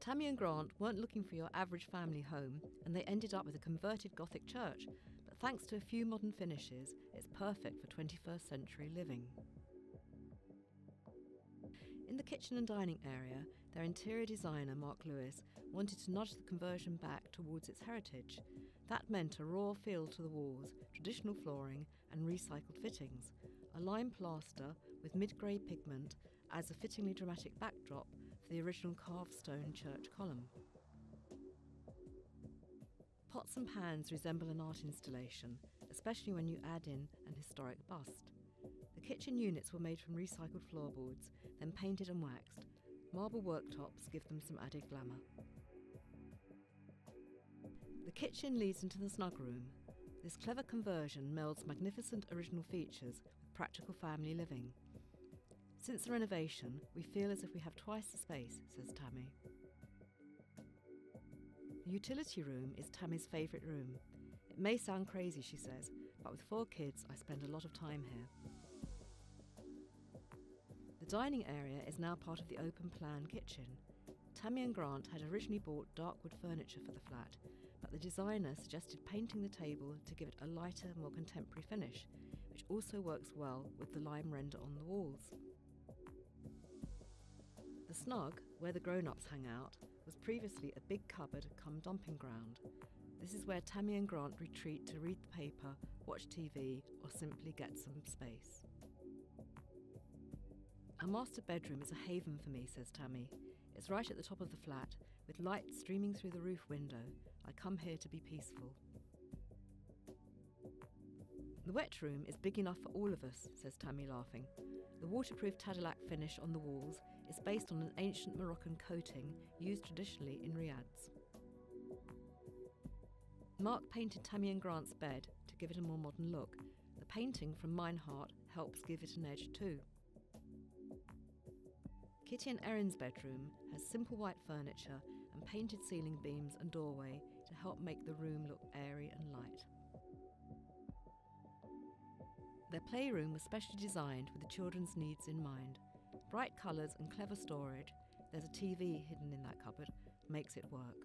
Tammy and Grant weren't looking for your average family home, and they ended up with a converted Gothic church, but thanks to a few modern finishes, it's perfect for 21st century living. In the kitchen and dining area, their interior designer, Mark Lewis, wanted to nudge the conversion back towards its heritage. That meant a raw feel to the walls, traditional flooring, and recycled fittings. A lime plaster with mid grey pigment as a fittingly dramatic backdrop for the original carved stone church column. Pots and pans resemble an art installation, especially when you add in an historic bust. The kitchen units were made from recycled floorboards, then painted and waxed. Marble worktops give them some added glamour. The kitchen leads into the snug room. This clever conversion melds magnificent original features with practical family living. Since the renovation, we feel as if we have twice the space, says Tammy. The utility room is Tammy's favourite room. It may sound crazy, she says, but with four kids, I spend a lot of time here. The dining area is now part of the open plan kitchen. Tammy and Grant had originally bought dark wood furniture for the flat, but the designer suggested painting the table to give it a lighter, more contemporary finish, which also works well with the lime render on the walls. The snug, where the grown ups hang out, was previously a big cupboard come dumping ground. This is where Tammy and Grant retreat to read the paper, watch TV, or simply get some space. Our master bedroom is a haven for me, says Tammy. It's right at the top of the flat, with light streaming through the roof window. I come here to be peaceful. The wet room is big enough for all of us, says Tammy, laughing. The waterproof Tadelakt finish on the walls is based on an ancient Moroccan coating used traditionally in riads. Mark painted Tammy and Grant's bed to give it a more modern look. The painting from Meinhardt helps give it an edge too. Kitty and Erin's bedroom has simple white furniture and painted ceiling beams and doorway to help make the room look airy and light. Their playroom was specially designed with the children's needs in mind. Bright colours and clever storage, there's a TV hidden in that cupboard, makes it work.